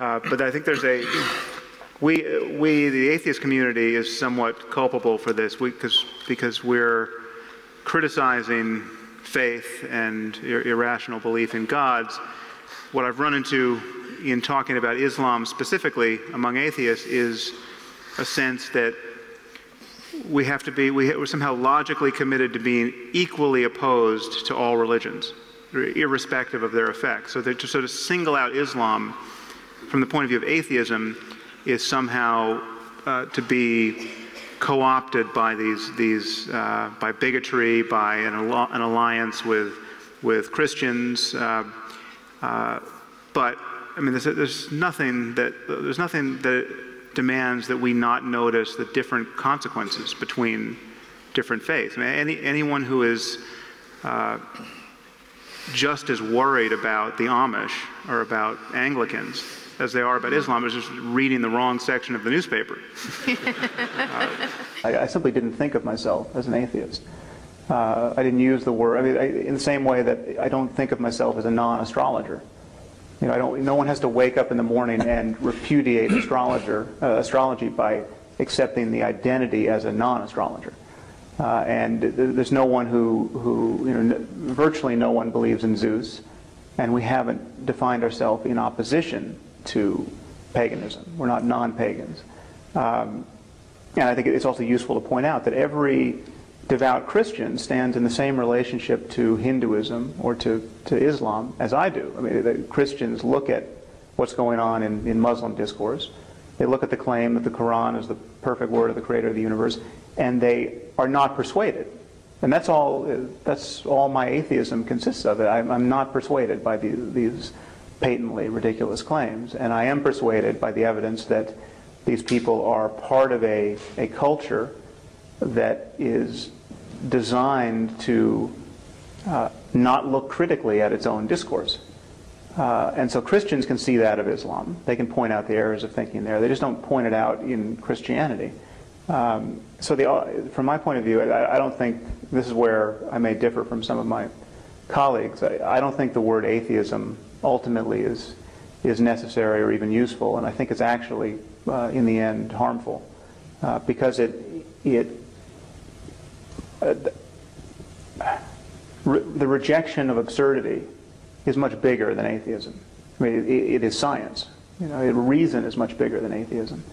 Uh, but I think there's a we we the atheist community is somewhat culpable for this because because we're criticizing faith and ir- irrational belief in gods. What I've run into in talking about Islam specifically among atheists is a sense that we have to be we, we're somehow logically committed to being equally opposed to all religions irrespective of their effects so to sort of single out islam from the point of view of atheism is somehow uh, to be co-opted by these these uh, by bigotry by an, an, alliance with with Christians uh, uh, but I mean there's, there's nothing that there's nothing that demands that we not notice the different consequences between different faiths. I mean, any, anyone who is uh, just as worried about the Amish or about Anglicans as they are about Islam is just reading the wrong section of the newspaper. uh, I, I, simply didn't think of myself as an atheist. Uh, I didn't use the word, I mean, I, in the same way that I don't think of myself as a non astrologer. You know, I don't, no one has to wake up in the morning and repudiate astrologer, uh, astrology by accepting the identity as a non-astrologer. Uh, and there's no one who, who you know, virtually no one believes in Zeus, and we haven't defined ourselves in opposition to paganism. We're not non-pagans. Um, and I think it's also useful to point out that every devout Christian stands in the same relationship to Hinduism or to, to Islam as I do. I mean, the Christians look at what's going on in, in Muslim discourse. They look at the claim that the Quran is the perfect word of the creator of the universe, and they are not persuaded. And that's all, that's all my atheism consists of. I'm, I'm not persuaded by the, these patently ridiculous claims. And I am persuaded by the evidence that these people are part of a, a culture that is designed to uh, not look critically at its own discourse. Uh, and so Christians can see that of Islam. They can point out the errors of thinking there. They just don't point it out in Christianity. Um, so the, uh, from my point of view, I, I, don't think this is where I may differ from some of my colleagues. I, I don't think the word atheism ultimately is is necessary or even useful, and I think it's actually, uh, in the end, harmful uh, because it it uh, the rejection of absurdity is much bigger than atheism. I mean, it, it is science. You know, reason is much bigger than atheism.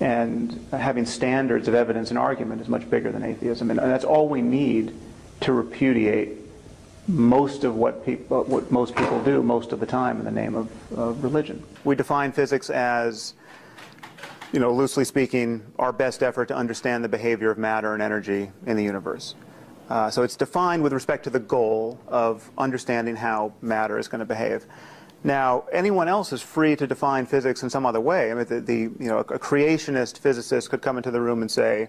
And having standards of evidence and argument is much bigger than atheism. And that's all we need to repudiate most of what, people, what most people do most of the time in the name of, of religion. We define physics as you know, loosely speaking, our best effort to understand the behavior of matter and energy in the universe. Uh, so it's defined with respect to the goal of understanding how matter is going to behave. Now, anyone else is free to define physics in some other way. I mean, the, the, you know, a creationist physicist could come into the room and say,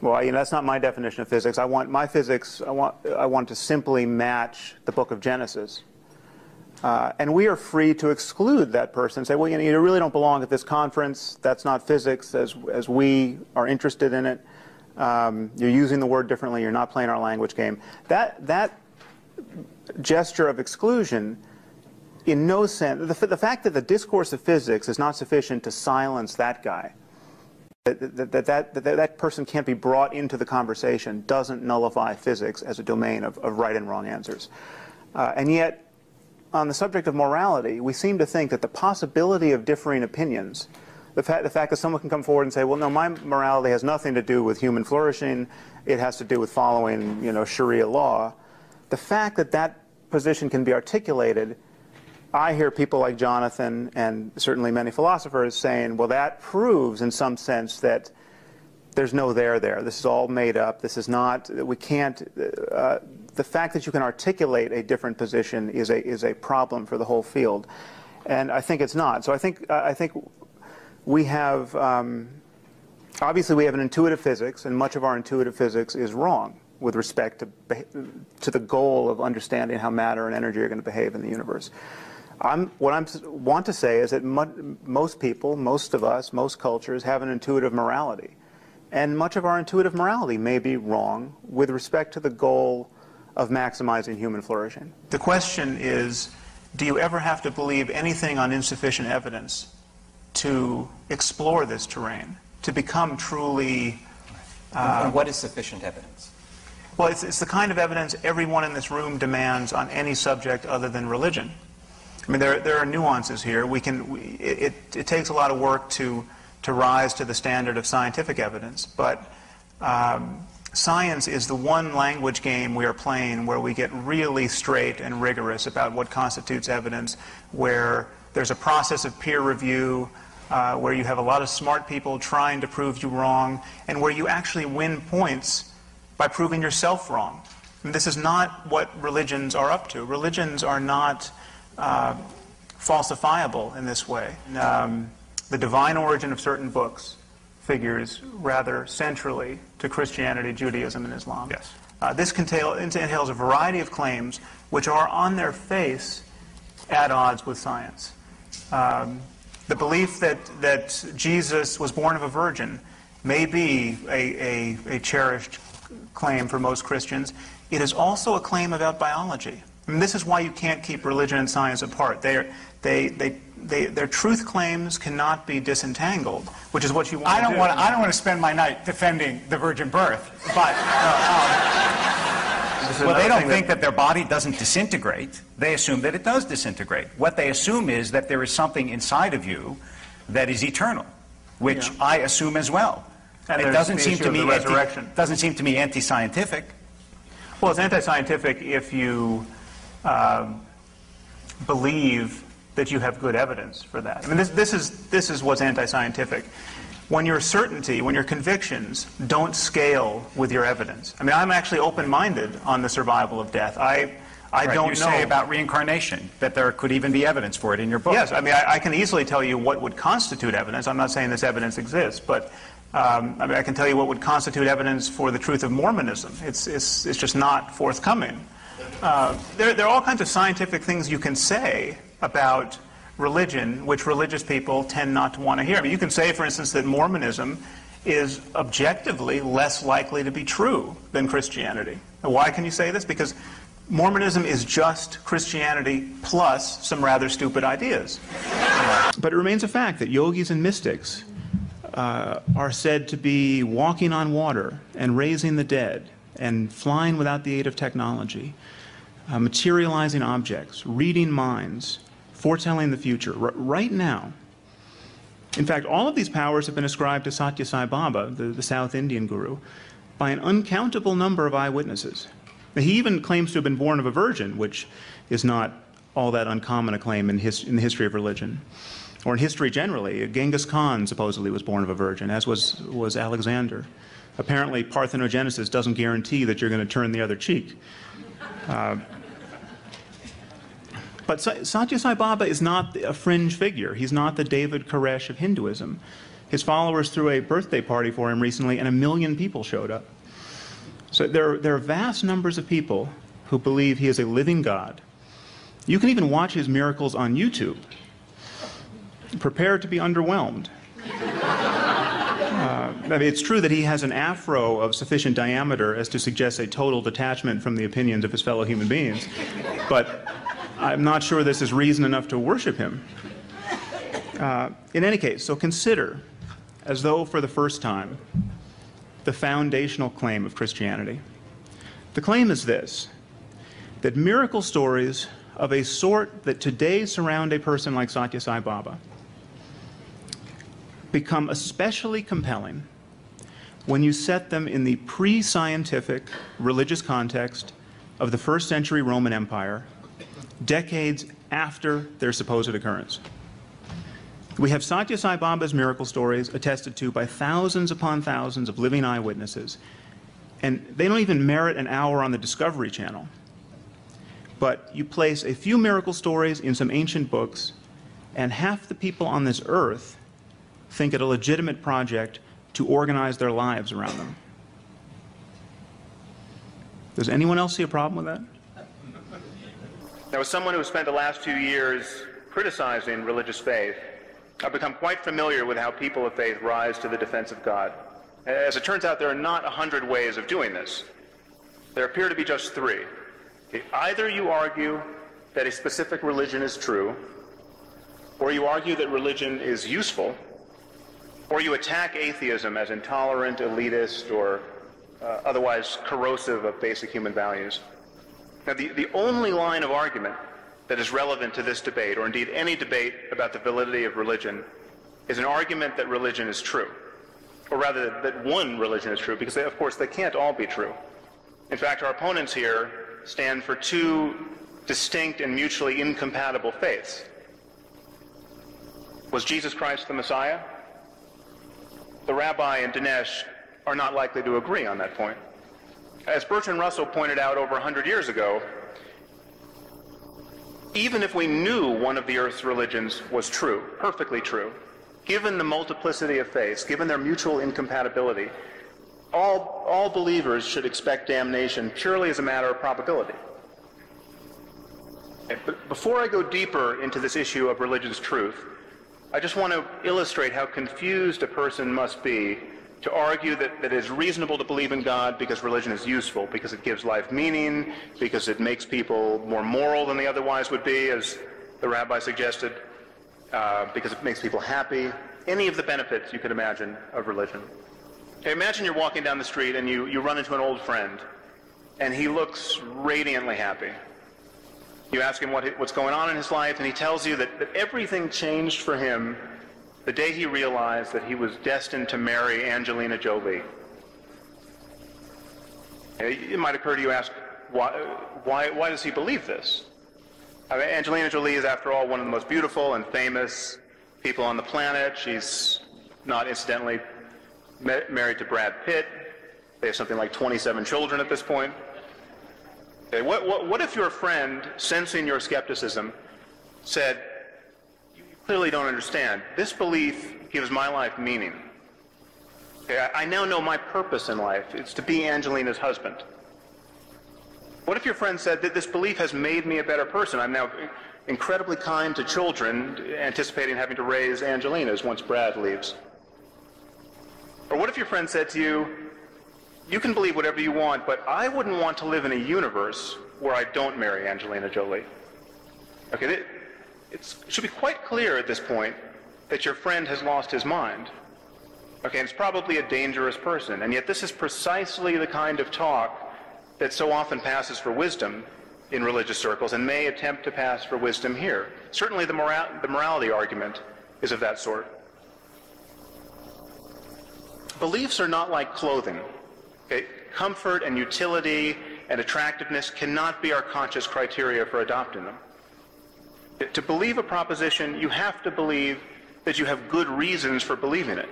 well, you know, that's not my definition of physics. I want my physics, I want, I want to simply match the book of Genesis. Uh, and we are free to exclude that person, say, well, you, know, you really don't belong at this conference. That's not physics as, as we are interested in it. Um, you're using the word differently. You're not playing our language game. That, that gesture of exclusion, in no sense, the, the fact that the discourse of physics is not sufficient to silence that guy, that that, that, that, that, person can't be brought into the conversation doesn't nullify physics as a domain of, of right and wrong answers. Uh, and yet, on the subject of morality, we seem to think that the possibility of differing opinions, the, fa the fact that someone can come forward and say, well, no, my morality has nothing to do with human flourishing, it has to do with following, you know, Sharia law, the fact that that position can be articulated, I hear people like Jonathan and certainly many philosophers saying, well, that proves in some sense that there's no there there. This is all made up. This is not, we can't, uh, the fact that you can articulate a different position is a, is a problem for the whole field. And I think it's not. So I think, I think we have, um, obviously we have an intuitive physics, and much of our intuitive physics is wrong with respect to, to the goal of understanding how matter and energy are going to behave in the universe. I'm, what I want to say is that mo most people, most of us, most cultures have an intuitive morality. And much of our intuitive morality may be wrong with respect to the goal of maximizing human flourishing. The question is, do you ever have to believe anything on insufficient evidence to explore this terrain, to become truly. Uh, and what is sufficient evidence? Well, it's, it's the kind of evidence everyone in this room demands on any subject other than religion. I mean, there, there are nuances here. We can, we, it, it takes a lot of work to, to rise to the standard of scientific evidence, but um, science is the one language game we are playing where we get really straight and rigorous about what constitutes evidence, where there's a process of peer review, uh, where you have a lot of smart people trying to prove you wrong, and where you actually win points by proving yourself wrong. And this is not what religions are up to. Religions are not uh, falsifiable in this way. Um, the divine origin of certain books figures rather centrally to Christianity, Judaism, and Islam. Yes. Uh, this entails a variety of claims which are on their face at odds with science. Um, the belief that, that Jesus was born of a virgin may be a, a, a cherished claim for most Christians. It is also a claim about biology. I mean, this is why you can't keep religion and science apart. They, they, they, they, their truth claims cannot be disentangled, which is what you want I don't to do. Want, I don't want to spend my night defending the virgin birth, but. Uh, um, well, they don't think that... that their body doesn't disintegrate. They assume that it does disintegrate. What they assume is that there is something inside of you that is eternal, which yeah. I assume as well. And it doesn't seem to me anti, doesn't seem to me anti-scientific. Well, it's anti-scientific if you um, believe that you have good evidence for that. I mean, this, this, is, this is what's anti-scientific. When your certainty, when your convictions don't scale with your evidence. I mean, I'm actually open-minded on the survival of death. I, I right, don't you know. say about reincarnation, that there could even be evidence for it in your book. Yes, I mean, I, I, can easily tell you what would constitute evidence. I'm not saying this evidence exists, but um, I mean, I can tell you what would constitute evidence for the truth of Mormonism. It's, it's, it's just not forthcoming. Uh, there, there are all kinds of scientific things you can say about religion, which religious people tend not to want to hear. I mean, you can say, for instance, that Mormonism is objectively less likely to be true than Christianity. Now, why can you say this? Because Mormonism is just Christianity plus some rather stupid ideas. But it remains a fact that yogis and mystics uh, are said to be walking on water and raising the dead and flying without the aid of technology uh, materializing objects, reading minds, foretelling the future, right now. In fact, all of these powers have been ascribed to Satya Sai Baba, the, the South Indian guru, by an uncountable number of eyewitnesses. He even claims to have been born of a virgin, which is not all that uncommon a claim in, his, in the history of religion. Or in history generally, Genghis Khan supposedly was born of a virgin, as was, was Alexander. Apparently, parthenogenesis doesn't guarantee that you're going to turn the other cheek. Uh, but Satya Sai Baba is not a fringe figure. He's not the David Koresh of Hinduism. His followers threw a birthday party for him recently, and a million people showed up. So there, there are vast numbers of people who believe he is a living God. You can even watch his miracles on YouTube. Prepare to be underwhelmed. Uh, I mean, it's true that he has an afro of sufficient diameter as to suggest a total detachment from the opinions of his fellow human beings. But I'm not sure this is reason enough to worship him. Uh, in any case, so consider, as though for the first time, the foundational claim of Christianity. The claim is this that miracle stories of a sort that today surround a person like Satya Sai Baba become especially compelling when you set them in the pre scientific religious context of the first century Roman Empire decades after their supposed occurrence. We have Satya Sai Baba's miracle stories attested to by thousands upon thousands of living eyewitnesses, and they don't even merit an hour on the Discovery Channel. But you place a few miracle stories in some ancient books, and half the people on this earth think it a legitimate project to organize their lives around them. Does anyone else see a problem with that? Now, as someone who has spent the last two years criticizing religious faith, I've become quite familiar with how people of faith rise to the defense of God. As it turns out, there are not a hundred ways of doing this. There appear to be just three. Either you argue that a specific religion is true, or you argue that religion is useful, or you attack atheism as intolerant, elitist, or uh, otherwise corrosive of basic human values. Now, the, the only line of argument that is relevant to this debate, or indeed any debate about the validity of religion, is an argument that religion is true. Or rather, that one religion is true, because they, of course they can't all be true. In fact, our opponents here stand for two distinct and mutually incompatible faiths. Was Jesus Christ the Messiah? The rabbi and Dinesh are not likely to agree on that point. As Bertrand Russell pointed out over 100 years ago, even if we knew one of the Earth's religions was true, perfectly true, given the multiplicity of faiths, given their mutual incompatibility, all, all believers should expect damnation purely as a matter of probability. But before I go deeper into this issue of religion's truth, I just want to illustrate how confused a person must be to argue that, that it is reasonable to believe in God because religion is useful, because it gives life meaning, because it makes people more moral than they otherwise would be, as the rabbi suggested, uh, because it makes people happy, any of the benefits you could imagine of religion. Okay, imagine you're walking down the street and you, you run into an old friend, and he looks radiantly happy. You ask him what, what's going on in his life, and he tells you that, that everything changed for him the day he realized that he was destined to marry Angelina Jolie. It might occur to you, ask, why, why, why does he believe this? I mean, Angelina Jolie is, after all, one of the most beautiful and famous people on the planet. She's not incidentally ma- married to Brad Pitt. They have something like 27 children at this point. Okay, what, what, what if your friend, sensing your skepticism, said, clearly don't understand. This belief gives my life meaning. Okay, I, now know my purpose in life. It's to be Angelina's husband. What if your friend said that this belief has made me a better person? I'm now incredibly kind to children, anticipating having to raise Angelinas once Brad leaves. Or what if your friend said to you, you can believe whatever you want, but I wouldn't want to live in a universe where I don't marry Angelina Jolie. Okay, it should be quite clear at this point that your friend has lost his mind. Okay, and it's probably a dangerous person, and yet this is precisely the kind of talk that so often passes for wisdom in religious circles and may attempt to pass for wisdom here. Certainly the, mora- the morality argument is of that sort. Beliefs are not like clothing. Okay? Comfort and utility and attractiveness cannot be our conscious criteria for adopting them. To believe a proposition, you have to believe that you have good reasons for believing it.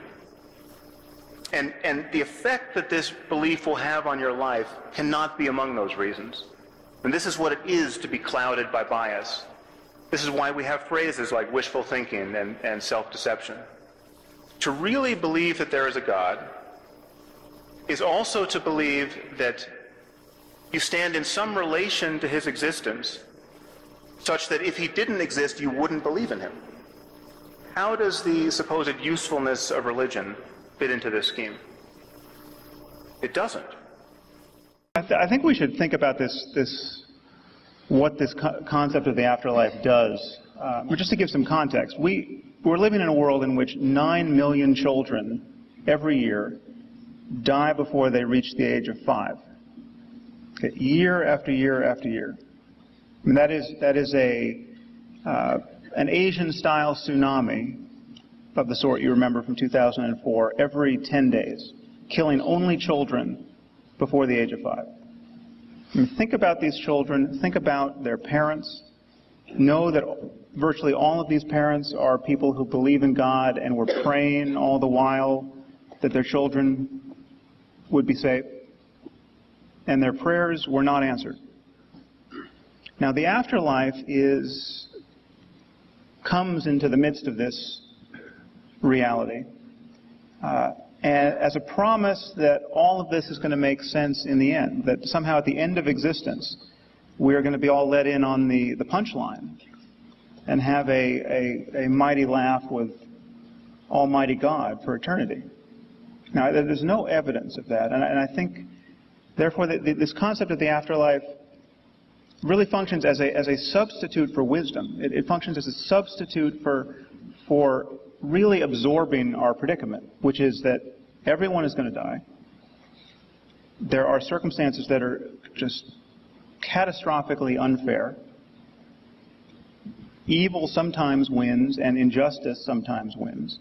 And, and the effect that this belief will have on your life cannot be among those reasons. And this is what it is to be clouded by bias. This is why we have phrases like wishful thinking and, and self-deception. To really believe that there is a God is also to believe that you stand in some relation to his existence such that if he didn't exist, you wouldn't believe in him. How does the supposed usefulness of religion fit into this scheme? It doesn't. I, th- I think we should think about this, this what this co- concept of the afterlife does. Um, just to give some context, we, we're living in a world in which 9 million children every year die before they reach the age of five. Okay, year after year after year. I mean, that is, that is a, uh, an Asian-style tsunami of the sort you remember from 2004 every 10 days, killing only children before the age of five. I mean, think about these children. Think about their parents. Know that virtually all of these parents are people who believe in God and were praying all the while that their children would be saved. And their prayers were not answered. Now, the afterlife is comes into the midst of this reality uh, as a promise that all of this is going to make sense in the end, that somehow at the end of existence, we are going to be all let in on the, the punchline and have a, a, a mighty laugh with Almighty God for eternity. Now, there's no evidence of that, and I, and I think, therefore, the, the, this concept of the afterlife really functions as a, as a substitute for wisdom. It, it functions as a substitute for, for really absorbing our predicament, which is that everyone is going to die. There are circumstances that are just catastrophically unfair. Evil sometimes wins, and injustice sometimes wins.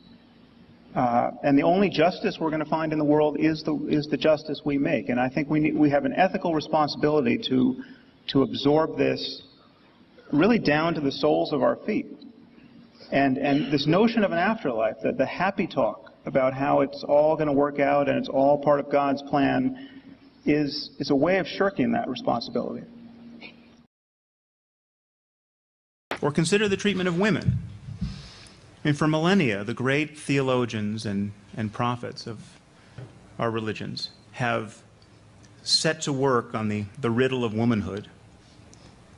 Uh, and the only justice we're going to find in the world is the, is the justice we make. And I think we, need, we have an ethical responsibility to, to absorb this really down to the soles of our feet. And, and this notion of an afterlife, the, the happy talk about how it's all going to work out and it's all part of God's plan, is, is a way of shirking that responsibility. Or consider the treatment of women. I mean, for millennia, the great theologians and, and prophets of our religions have set to work on the, the riddle of womanhood.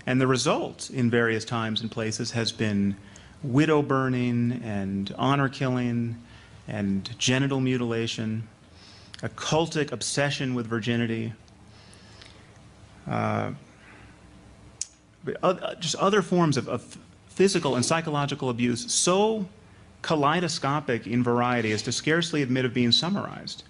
And the result in various times and places has been widow burning and honor killing and genital mutilation, a cultic obsession with virginity, uh, just other forms of, of physical and psychological abuse so kaleidoscopic in variety as to scarcely admit of being summarized.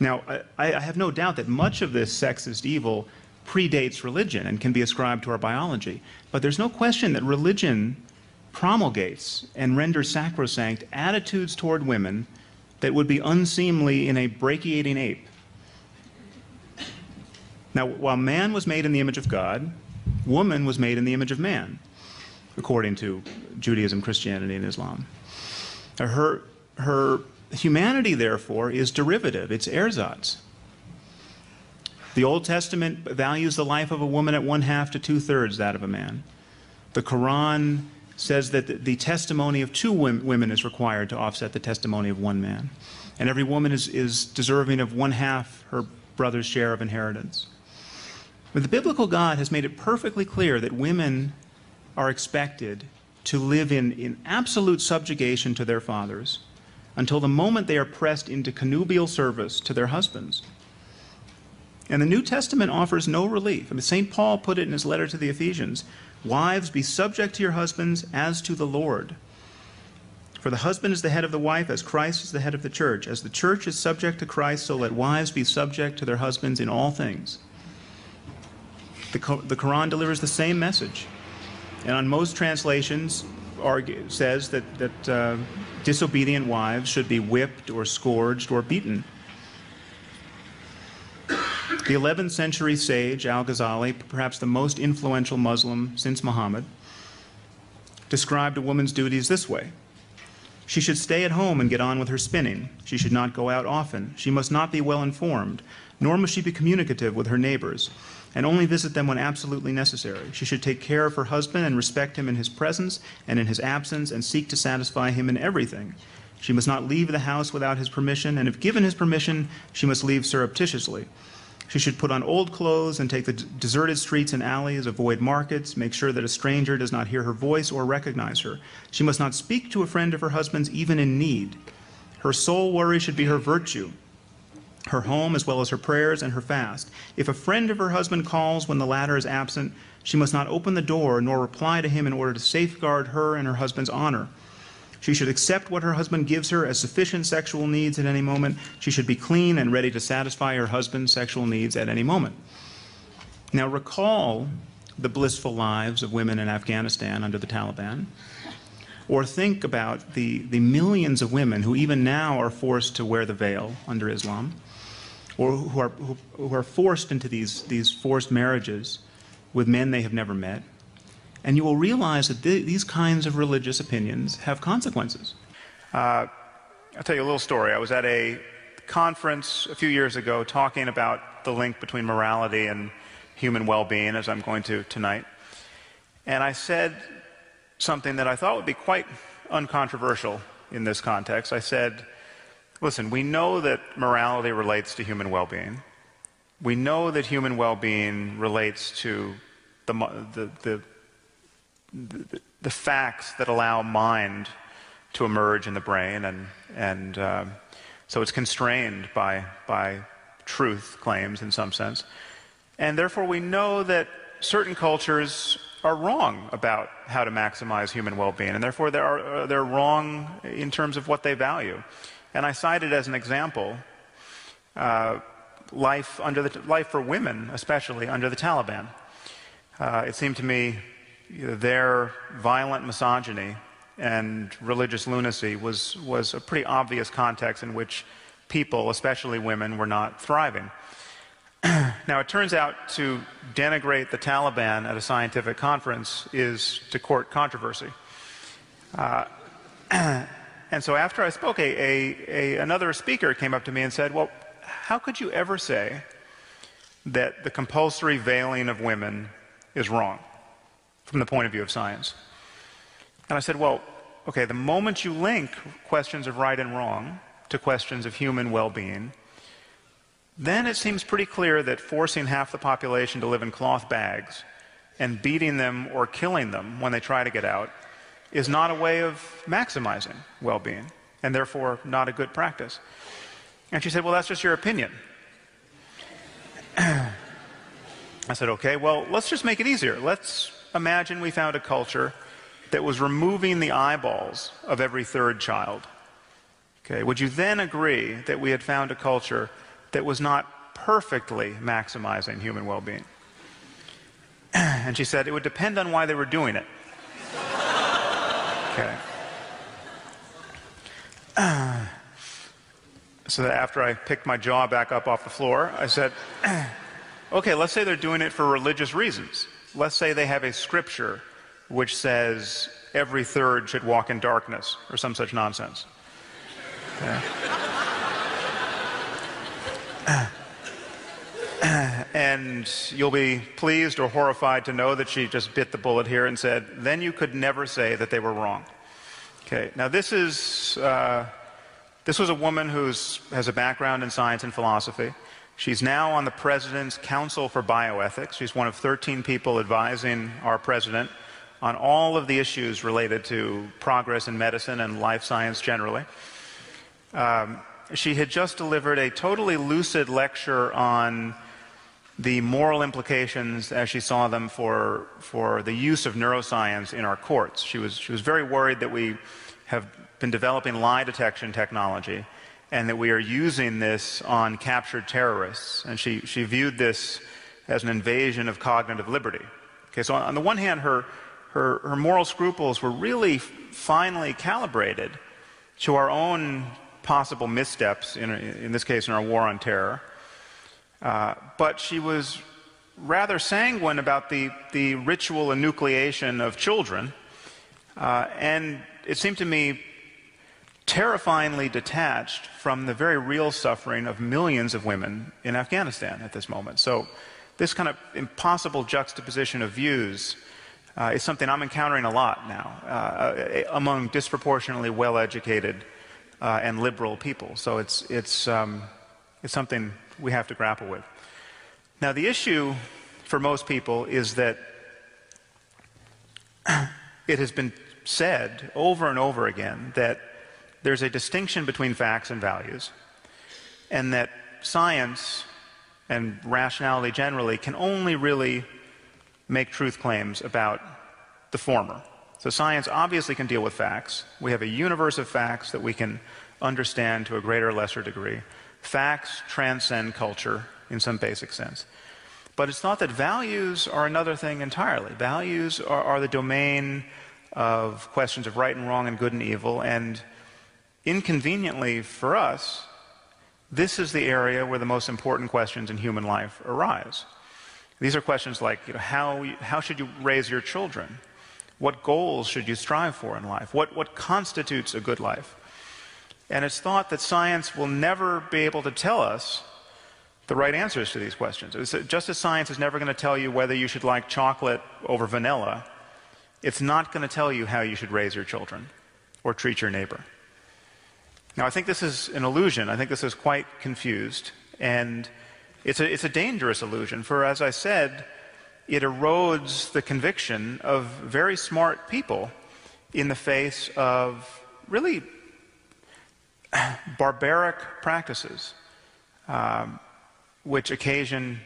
Now, I, I, have no doubt that much of this sexist evil predates religion and can be ascribed to our biology. But there's no question that religion promulgates and renders sacrosanct attitudes toward women that would be unseemly in a brachiating ape. Now, while man was made in the image of God, woman was made in the image of man according to Judaism, Christianity, and Islam. Her, her humanity, therefore, is derivative, it's ersatz. The Old Testament values the life of a woman at one half to two thirds that of a man. The Quran says that the testimony of two women is required to offset the testimony of one man. And every woman is, is deserving of one half her brother's share of inheritance. But the biblical God has made it perfectly clear that women are expected to live in, in absolute subjugation to their fathers until the moment they are pressed into connubial service to their husbands. And the New Testament offers no relief. I mean, St. Paul put it in his letter to the Ephesians Wives, be subject to your husbands as to the Lord. For the husband is the head of the wife, as Christ is the head of the church. As the church is subject to Christ, so let wives be subject to their husbands in all things. The, the Quran delivers the same message. And on most translations, argue, says that, that uh, disobedient wives should be whipped or scourged or beaten. The 11th century sage Al Ghazali, perhaps the most influential Muslim since Muhammad, described a woman's duties this way She should stay at home and get on with her spinning. She should not go out often. She must not be well informed, nor must she be communicative with her neighbors and only visit them when absolutely necessary. She should take care of her husband and respect him in his presence and in his absence and seek to satisfy him in everything. She must not leave the house without his permission, and if given his permission, she must leave surreptitiously. She should put on old clothes and take the deserted streets and alleys, avoid markets, make sure that a stranger does not hear her voice or recognize her. She must not speak to a friend of her husband's even in need. Her sole worry should be her virtue, her home as well as her prayers and her fast. If a friend of her husband calls when the latter is absent, she must not open the door nor reply to him in order to safeguard her and her husband's honor. She should accept what her husband gives her as sufficient sexual needs at any moment. She should be clean and ready to satisfy her husband's sexual needs at any moment. Now, recall the blissful lives of women in Afghanistan under the Taliban. Or think about the, the millions of women who, even now, are forced to wear the veil under Islam or who are, who, who are forced into these, these forced marriages with men they have never met. And you will realize that th these kinds of religious opinions have consequences. Uh, I'll tell you a little story. I was at a conference a few years ago talking about the link between morality and human well being, as I'm going to tonight. And I said something that I thought would be quite uncontroversial in this context. I said, Listen, we know that morality relates to human well being. We know that human well being relates to the, the, the, the, facts that allow mind to emerge in the brain, and, and uh, so it's constrained by, by truth claims in some sense. And therefore, we know that certain cultures are wrong about how to maximize human well-being, and therefore they are, uh, they're wrong in terms of what they value. And I cited as an example uh, life under the life for women, especially under the Taliban. Uh, it seemed to me their violent misogyny and religious lunacy was was a pretty obvious context in which people, especially women, were not thriving. now, it turns out to denigrate the Taliban at a scientific conference is to court controversy. Uh, and so after I spoke, a, a, a, another speaker came up to me and said, Well, how could you ever say that the compulsory veiling of women is wrong from the point of view of science? And I said, Well, okay, the moment you link questions of right and wrong to questions of human well being, then it seems pretty clear that forcing half the population to live in cloth bags and beating them or killing them when they try to get out is not a way of maximizing well being, and therefore not a good practice. And she said, Well, that's just your opinion. I said, Okay, well, let's just make it easier. Let's imagine we found a culture that was removing the eyeballs of every third child. Okay, would you then agree that we had found a culture that was not perfectly maximizing human well being. And she said it would depend on why they were doing it. Okay. so that after I picked my jaw back up off the floor, I said, okay, let's say they're doing it for religious reasons. Let's say they have a scripture which says every third should walk in darkness or some such nonsense. And you'll be pleased or horrified to know that she just bit the bullet here and said, then you could never say that they were wrong. Okay, now this is, uh, this was a woman who has a background in science and philosophy. She's now on the President's Council for Bioethics. She's one of 13 people advising our President on all of the issues related to progress in medicine and life science generally. Um, she had just delivered a totally lucid lecture on the moral implications as she saw them for, for the use of neuroscience in our courts. She was, she was very worried that we have been developing lie detection technology and that we are using this on captured terrorists. And she, she viewed this as an invasion of cognitive liberty. Okay, so on the one hand, her, her, her moral scruples were really finely calibrated to our own possible missteps, in, in this case, in our war on terror. Uh, but she was rather sanguine about the, the ritual enucleation of children. Uh, and it seemed to me terrifyingly detached from the very real suffering of millions of women in Afghanistan at this moment. So, this kind of impossible juxtaposition of views uh, is something I'm encountering a lot now uh, among disproportionately well educated uh, and liberal people. So it's, it's, um, it's something we have to grapple with. Now, the issue for most people is that it has been said over and over again that there's a distinction between facts and values, and that science and rationality generally can only really make truth claims about the former. So science obviously can deal with facts. We have a universe of facts that we can understand to a greater or lesser degree. Facts transcend culture in some basic sense. But it's not that values are another thing entirely. Values are, are the domain of questions of right and wrong and good and evil. And inconveniently for us, this is the area where the most important questions in human life arise. These are questions like you know, how, how should you raise your children? What goals should you strive for in life? What, what constitutes a good life? And it's thought that science will never be able to tell us the right answers to these questions. just as science is never going to tell you whether you should like chocolate over vanilla, it's not going to tell you how you should raise your children or treat your neighbor. Now, I think this is an illusion. I think this is quite confused. And it's a, it's a dangerous illusion, for as I said, it erodes the conviction of very smart people in the face of really barbaric practices um, which occasion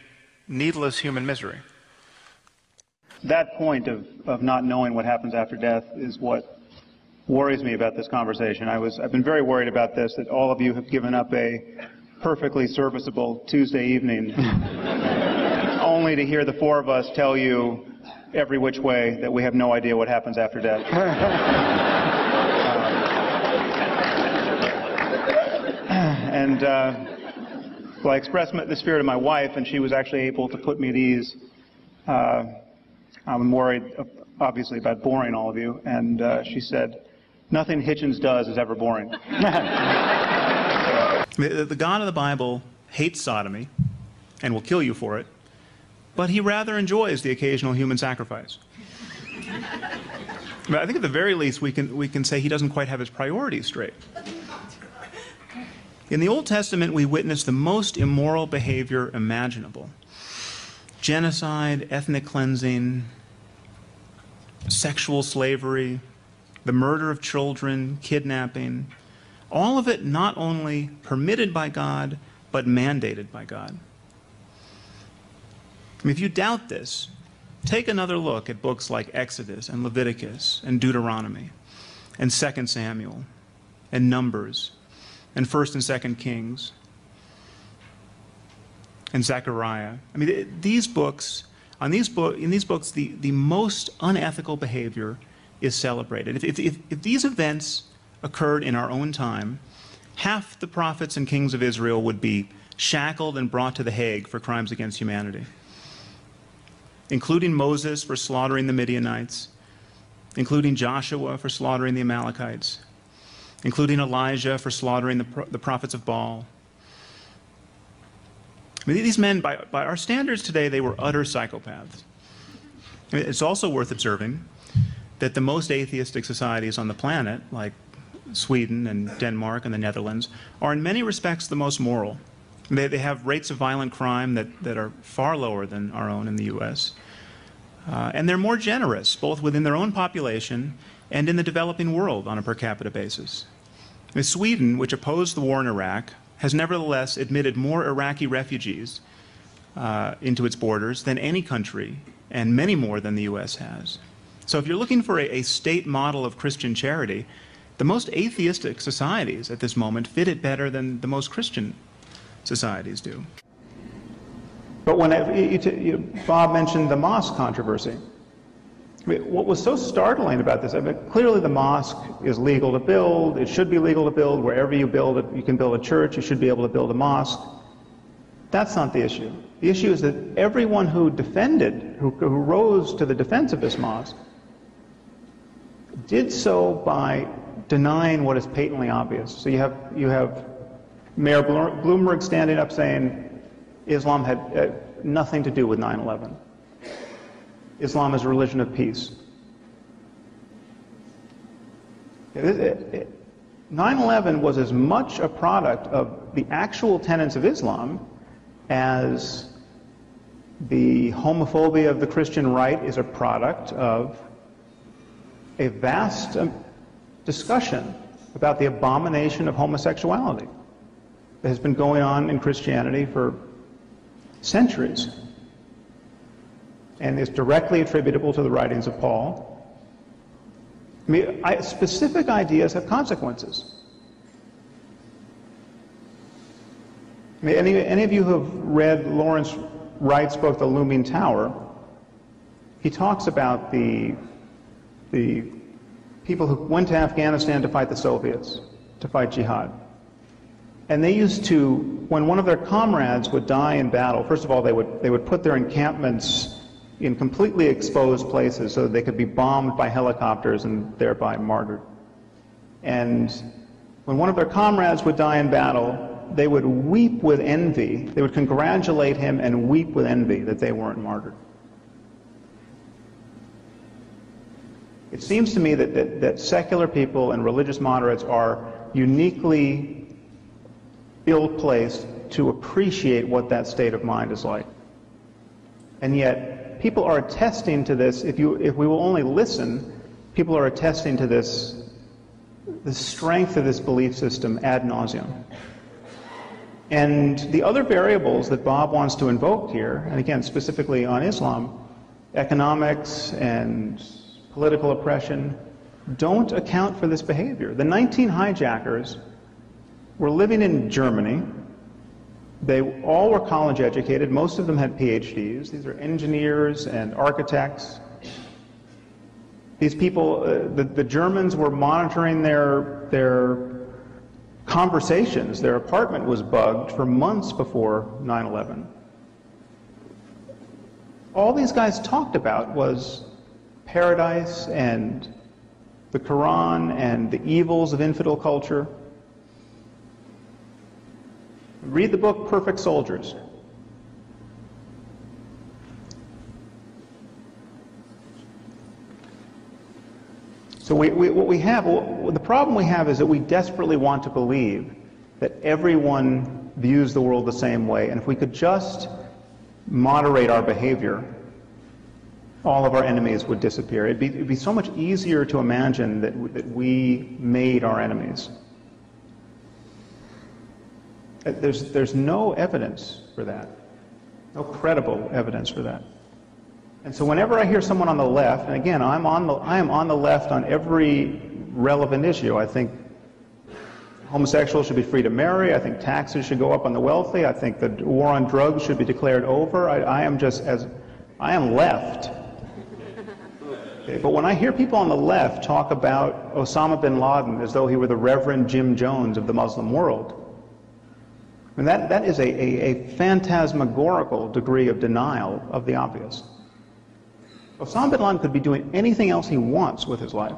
needless human misery. that point of, of not knowing what happens after death is what worries me about this conversation. I was, I've been very worried about this, that all of you have given up a perfectly serviceable Tuesday evening only to hear the four of us tell you every which way that we have no idea what happens after death. and uh, well, I expressed the spirit of my wife, and she was actually able to put me at ease. Uh, I'm worried, obviously, about boring all of you, and uh, she said, "Nothing Hitchens does is ever boring." the, the God of the Bible hates sodomy and will kill you for it, but he rather enjoys the occasional human sacrifice. But I think at the very least we can, we can say he doesn't quite have his priorities straight. In the Old Testament, we witness the most immoral behavior imaginable genocide, ethnic cleansing, sexual slavery, the murder of children, kidnapping. All of it not only permitted by God, but mandated by God. I mean, if you doubt this, take another look at books like Exodus and Leviticus and Deuteronomy and 2 Samuel and Numbers and 1st and 2nd Kings and Zechariah. I mean, these books, on these book, in these books, the, the most unethical behavior is celebrated. If, if, if, if these events occurred in our own time, half the prophets and kings of Israel would be shackled and brought to the Hague for crimes against humanity, including Moses for slaughtering the Midianites, including Joshua for slaughtering the Amalekites, including Elijah for slaughtering the, the prophets of Baal. I mean, these men, by, by our standards today, they were utter psychopaths. It's also worth observing that the most atheistic societies on the planet, like Sweden and Denmark and the Netherlands, are in many respects the most moral. They, they have rates of violent crime that, that are far lower than our own in the US. Uh, and they're more generous, both within their own population and in the developing world on a per capita basis. Mean, Sweden, which opposed the war in Iraq, has nevertheless admitted more Iraqi refugees uh, into its borders than any country, and many more than the U.S. has. So if you're looking for a, a state model of Christian charity, the most atheistic societies at this moment fit it better than the most Christian societies do. But when you, you, Bob mentioned the mosque controversy, I mean, what was so startling about this, I mean, clearly the mosque is legal to build. It should be legal to build. Wherever you build it, you can build a church. You should be able to build a mosque. That's not the issue. The issue is that everyone who defended, who, who rose to the defense of this mosque, did so by denying what is patently obvious. So you have, you have Mayor Bloomberg standing up saying Islam had uh, nothing to do with 9 11. Islam is a religion of peace. 9 11 was as much a product of the actual tenets of Islam as the homophobia of the Christian right is a product of a vast um, discussion about the abomination of homosexuality that has been going on in Christianity for centuries and is directly attributable to the writings of Paul. I mean, I, specific ideas have consequences. I mean, any, any of you who have read Lawrence Wright's book, The Looming Tower, he talks about the, the people who went to Afghanistan to fight the Soviets, to fight jihad. And they used to, when one of their comrades would die in battle, first of all, they would, they would put their encampments in completely exposed places so that they could be bombed by helicopters and thereby martyred. And when one of their comrades would die in battle, they would weep with envy. They would congratulate him and weep with envy that they weren't martyred. It seems to me that, that, that secular people and religious moderates are uniquely ill placed to appreciate what that state of mind is like. And yet, people are attesting to this. If, you, if we will only listen, people are attesting to this, the strength of this belief system ad nauseum. And the other variables that Bob wants to invoke here, and again, specifically on Islam, economics and political oppression don't account for this behavior. The 19 hijackers were living in Germany. They all were college educated. Most of them had PhDs. These are engineers and architects. These people, uh, the, the Germans were monitoring their, their conversations. Their apartment was bugged for months before 9 11. All these guys talked about was paradise and the Quran and the evils of infidel culture. Read the book Perfect Soldiers. So we, we, what we have, what, the problem we have is that we desperately want to believe that everyone views the world the same way, and if we could just moderate our behavior, all of our enemies would disappear. It'd be, it'd be so much easier to imagine that, that we made our enemies. Uh, there's, there's no evidence for that, no credible evidence for that. And so whenever I hear someone on the left, and again, I'm on the, I am on the left on every relevant issue. I think homosexuals should be free to marry. I think taxes should go up on the wealthy. I think the war on drugs should be declared over. I, I am just as, I am left. But when I hear people on the left talk about Osama bin Laden as though he were the Reverend Jim Jones of the Muslim world, I mean, that, that is a, a, a phantasmagorical degree of denial of the obvious. Osama bin Laden could be doing anything else he wants with his life.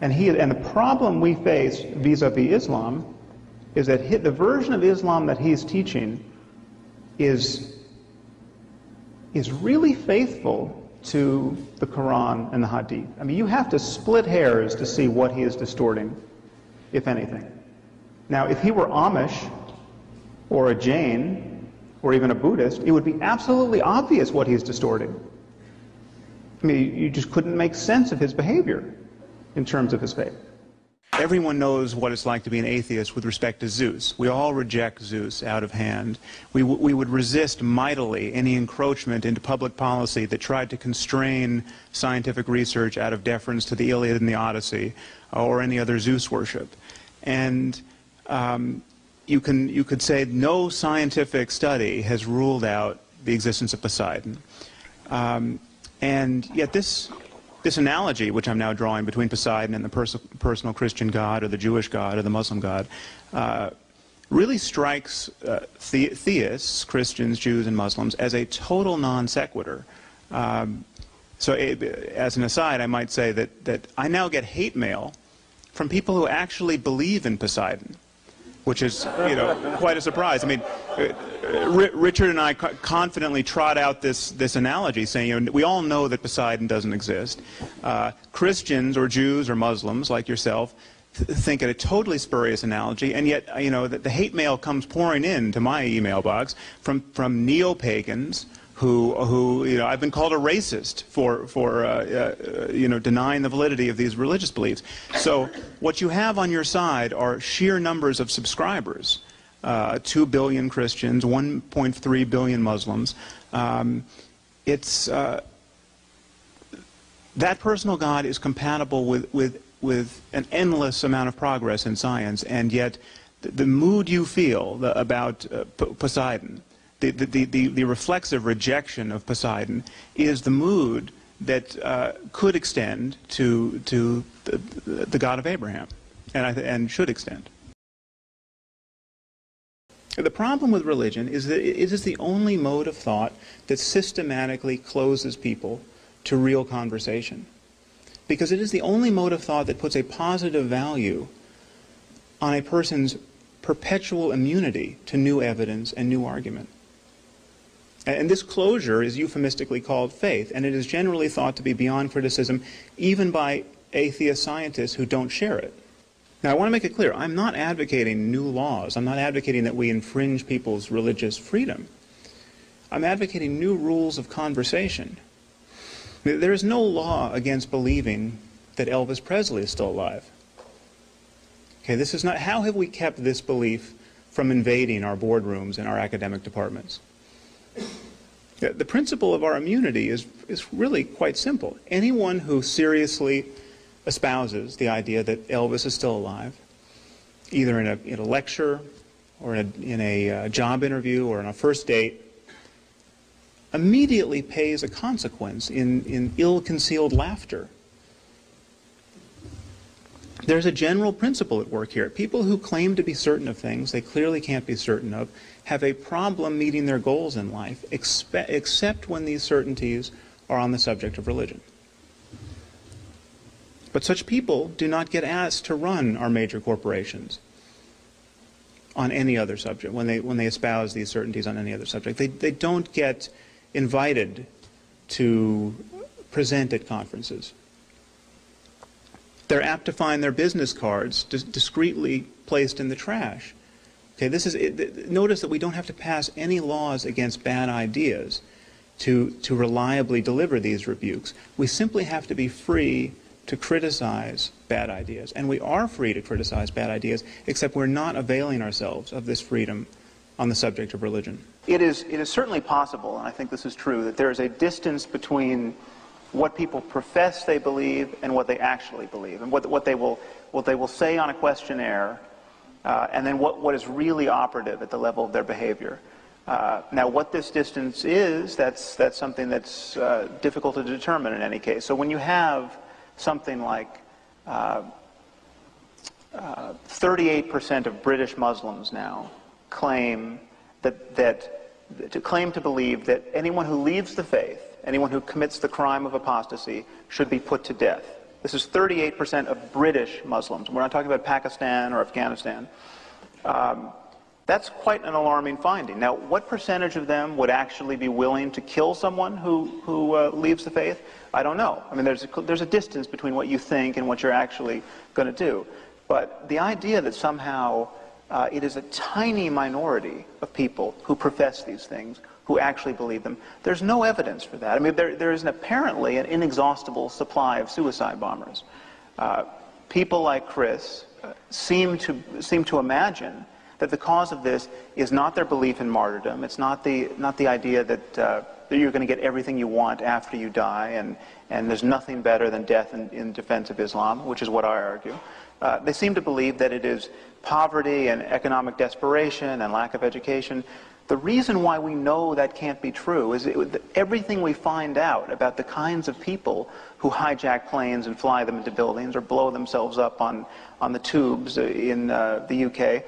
And, he, and the problem we face vis-a-vis Islam is that he, the version of Islam that he's teaching is, is really faithful to the Quran and the Hadith. I mean, you have to split hairs to see what he is distorting, if anything. Now, if he were Amish or a Jain or even a Buddhist, it would be absolutely obvious what he's distorting. I mean, you just couldn't make sense of his behavior in terms of his faith. Everyone knows what it's like to be an atheist with respect to Zeus. We all reject Zeus out of hand. We, we would resist mightily any encroachment into public policy that tried to constrain scientific research out of deference to the Iliad and the Odyssey or any other Zeus worship. And um, you, can, you could say no scientific study has ruled out the existence of Poseidon. Um, and yet this, this analogy, which I'm now drawing between Poseidon and the pers personal Christian God or the Jewish God or the Muslim God, uh, really strikes uh, the theists, Christians, Jews, and Muslims as a total non sequitur. Um, so as an aside, I might say that, that I now get hate mail from people who actually believe in Poseidon which is, you know, quite a surprise. I mean, uh, Richard and I confidently trot out this, this analogy, saying, you know, we all know that Poseidon doesn't exist. Uh, Christians or Jews or Muslims, like yourself, th think it a totally spurious analogy, and yet, you know, the, the hate mail comes pouring in to my email box from, from neo-pagans, who, who you know, I've been called a racist for, for uh, uh, you know, denying the validity of these religious beliefs. So what you have on your side are sheer numbers of subscribers. Uh, 2 billion Christians, 1.3 billion Muslims. Um, it's, uh, that personal God is compatible with, with, with an endless amount of progress in science, and yet the, the mood you feel the, about uh, Poseidon, the, the, the, the, reflexive rejection of Poseidon is the mood that uh, could extend to, to the, the God of Abraham, and, I, and should extend. The problem with religion is that it is the only mode of thought that systematically closes people to real conversation. Because it is the only mode of thought that puts a positive value on a person's perpetual immunity to new evidence and new argument. And this closure is euphemistically called faith, and it is generally thought to be beyond criticism even by atheist scientists who don't share it. Now, I want to make it clear, I'm not advocating new laws. I'm not advocating that we infringe people's religious freedom. I'm advocating new rules of conversation. There is no law against believing that Elvis Presley is still alive. Okay, this is not, how have we kept this belief from invading our boardrooms and our academic departments? The principle of our immunity is, is really quite simple. Anyone who seriously espouses the idea that Elvis is still alive, either in a, in a lecture or in a, in a uh, job interview or on a first date, immediately pays a consequence in, in ill-concealed laughter. There's a general principle at work here. People who claim to be certain of things they clearly can't be certain of have a problem meeting their goals in life, expe- except when these certainties are on the subject of religion. But such people do not get asked to run our major corporations on any other subject, when they, when they espouse these certainties on any other subject. They, they don't get invited to present at conferences. They're apt to find their business cards dis- discreetly placed in the trash. Okay, this is, it, notice that we don't have to pass any laws against bad ideas to, to reliably deliver these rebukes. We simply have to be free to criticize bad ideas. And we are free to criticize bad ideas, except we're not availing ourselves of this freedom on the subject of religion. It is, it is certainly possible, and I think this is true, that there is a distance between what people profess they believe and what they actually believe, and what, what, they, will, what they will say on a questionnaire, uh, and then what, what is really operative at the level of their behavior. Uh, now, what this distance is, that's, that's something that's uh, difficult to determine in any case. So when you have something like 38% uh, uh, of British Muslims now claim that, that to claim to believe that anyone who leaves the faith, anyone who commits the crime of apostasy, should be put to death. This is 38% of British Muslims. We're not talking about Pakistan or Afghanistan. Um, that's quite an alarming finding. Now, what percentage of them would actually be willing to kill someone who, who uh, leaves the faith? I don't know. I mean, there's a, there's a distance between what you think and what you're actually going to do. But the idea that somehow uh, it is a tiny minority of people who profess these things, who actually believe them, there's no evidence for that. I mean, there, there is an apparently an inexhaustible supply of suicide bombers. Uh, people like Chris uh, seem, to, seem to imagine that the cause of this is not their belief in martyrdom. It's not the, not the idea that, uh, that you're going to get everything you want after you die, and, and there's nothing better than death in, in defense of Islam, which is what I argue. Uh, they seem to believe that it is poverty and economic desperation and lack of education. The reason why we know that can't be true is it, everything we find out about the kinds of people who hijack planes and fly them into buildings or blow themselves up on, on the tubes in uh, the UK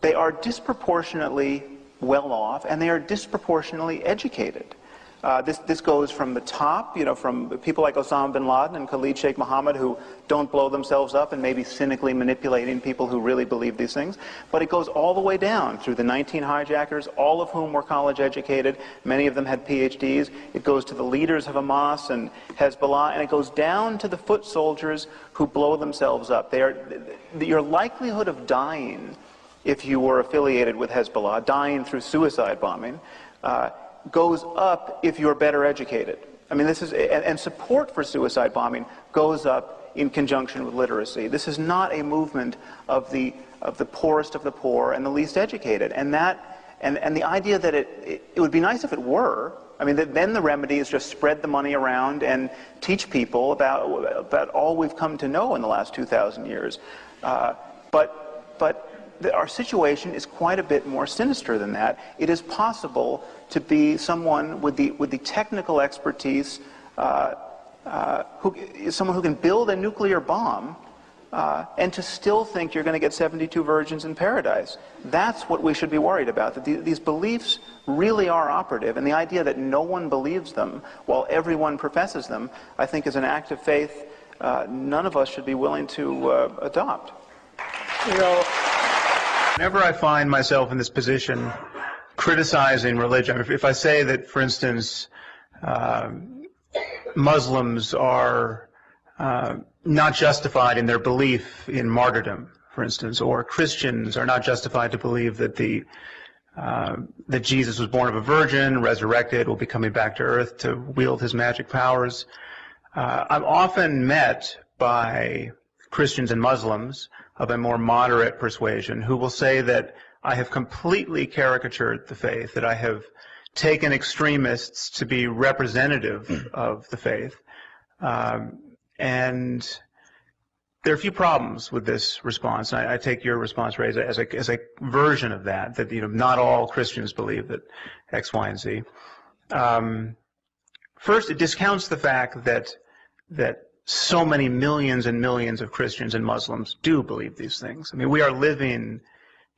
they are disproportionately well off and they are disproportionately educated. Uh, this, this goes from the top, you know, from people like Osama bin Laden and Khalid Sheikh Mohammed who don't blow themselves up and maybe cynically manipulating people who really believe these things. But it goes all the way down through the 19 hijackers, all of whom were college educated. Many of them had PhDs. It goes to the leaders of Hamas and Hezbollah, and it goes down to the foot soldiers who blow themselves up. They are, your likelihood of dying if you were affiliated with Hezbollah, dying through suicide bombing, uh, goes up if you're better educated. I mean, this is, and, and support for suicide bombing goes up in conjunction with literacy. This is not a movement of the, of the poorest of the poor and the least educated. And that, and, and the idea that it, it, it would be nice if it were, I mean, then the remedy is just spread the money around and teach people about, about all we've come to know in the last 2,000 years. Uh, but, but our situation is quite a bit more sinister than that. It is possible to be someone with the, with the technical expertise, uh, uh, who, someone who can build a nuclear bomb, uh, and to still think you're going to get 72 virgins in paradise. That's what we should be worried about, that the, these beliefs really are operative, and the idea that no one believes them while everyone professes them, I think is an act of faith uh, none of us should be willing to uh, adopt. You know, Whenever I find myself in this position criticizing religion, if I say that, for instance, uh, Muslims are uh, not justified in their belief in martyrdom, for instance, or Christians are not justified to believe that the uh, that Jesus was born of a virgin, resurrected, will be coming back to earth to wield his magic powers. Uh, I'm often met by Christians and Muslims of a more moderate persuasion who will say that I have completely caricatured the faith, that I have taken extremists to be representative of the faith. Um, and there are a few problems with this response. I, I take your response, Ray, as a, as a version of that, that you know, not all Christians believe that X, Y, and Z. Um, first, it discounts the fact that that so many millions and millions of Christians and Muslims do believe these things. I mean, we are living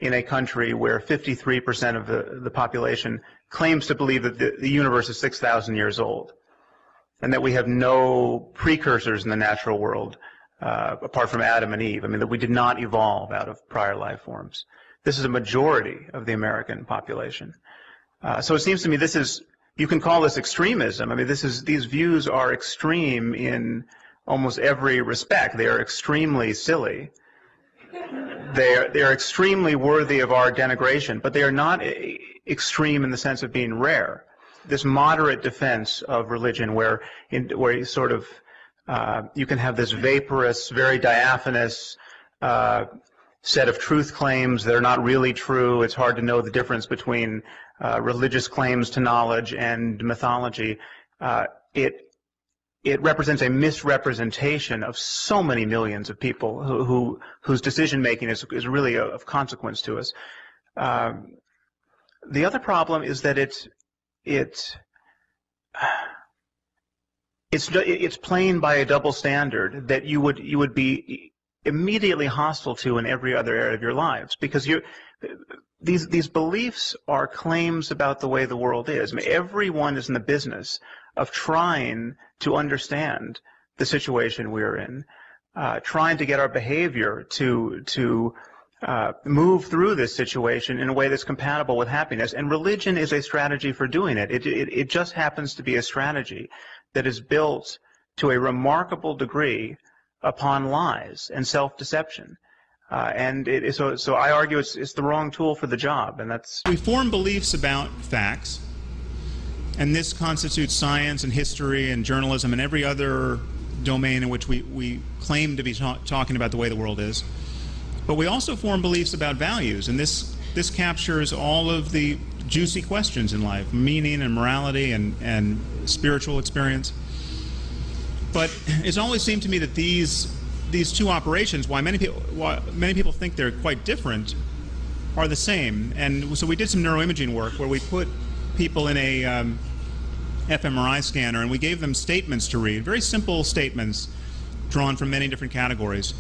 in a country where 53% of the, the population claims to believe that the, the universe is 6,000 years old and that we have no precursors in the natural world uh, apart from Adam and Eve. I mean, that we did not evolve out of prior life forms. This is a majority of the American population. Uh, so it seems to me this is, you can call this extremism. I mean, this is, these views are extreme in almost every respect. They are extremely silly. They are, they are extremely worthy of our denigration, but they are not extreme in the sense of being rare. This moderate defense of religion where, in, where you sort of, uh, you can have this vaporous, very diaphanous uh, set of truth claims that are not really true. It's hard to know the difference between uh, religious claims to knowledge and mythology. Uh, it it represents a misrepresentation of so many millions of people who, who whose decision making is, is really of consequence to us. Um, the other problem is that it it it's it's playing by a double standard that you would you would be immediately hostile to in every other area of your lives because you these these beliefs are claims about the way the world is. I mean, everyone is in the business of trying to understand the situation we're in, uh, trying to get our behavior to to uh, move through this situation in a way that's compatible with happiness. And religion is a strategy for doing it. It, it, it just happens to be a strategy that is built to a remarkable degree upon lies and self-deception. Uh, and it, so, so I argue it's, it's the wrong tool for the job, and that's. We form beliefs about facts and this constitutes science and history and journalism and every other domain in which we, we claim to be ta talking about the way the world is. But we also form beliefs about values, and this, this captures all of the juicy questions in life meaning and morality and, and spiritual experience. But it's always seemed to me that these, these two operations, why many, people, why many people think they're quite different, are the same. And so we did some neuroimaging work where we put people in a um, fMRI scanner, and we gave them statements to read, very simple statements drawn from many different categories.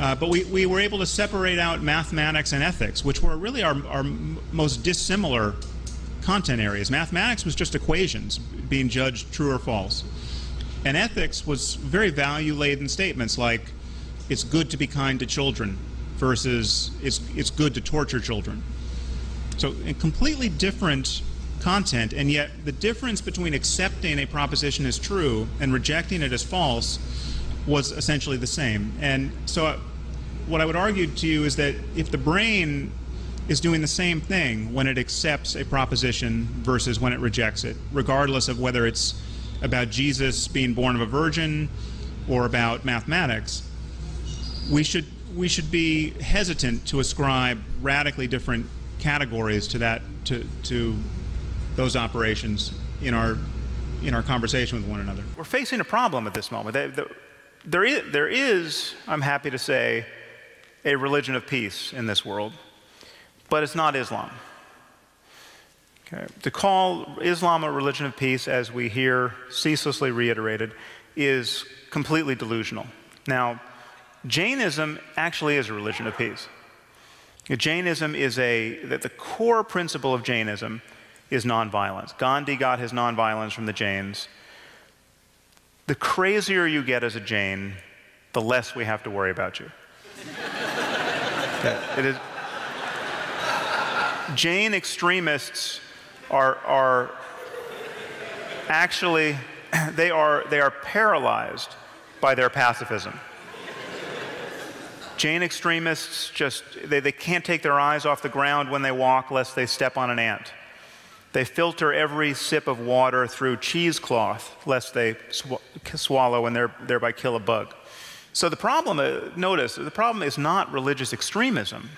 Uh, but we, we were able to separate out mathematics and ethics, which were really our, our most dissimilar content areas. Mathematics was just equations being judged true or false. And ethics was very value laden statements like it's good to be kind to children versus it's, it's good to torture children. So completely different content, and yet the difference between accepting a proposition as true and rejecting it as false was essentially the same. And so uh, what I would argue to you is that if the brain is doing the same thing when it accepts a proposition versus when it rejects it, regardless of whether it's about Jesus being born of a virgin or about mathematics, we should we should be hesitant to ascribe radically different categories to that to to those operations in our in our conversation with one another. We're facing a problem at this moment. There is, there is, I'm happy to say, a religion of peace in this world, but it's not Islam. Okay. To call Islam a religion of peace, as we hear ceaselessly reiterated, is completely delusional. Now, Jainism actually is a religion of peace. Jainism is a, that the core principle of Jainism is nonviolence. Gandhi got his nonviolence from the Jains. The crazier you get as a Jain, the less we have to worry about you. it is, Jain extremists are, are actually, they are, they are paralyzed by their pacifism. Jain extremists just, they, they can't take their eyes off the ground when they walk lest they step on an ant. They filter every sip of water through cheesecloth lest they sw swallow and thereby kill a bug. So the problem, uh, notice, the problem is not religious extremism.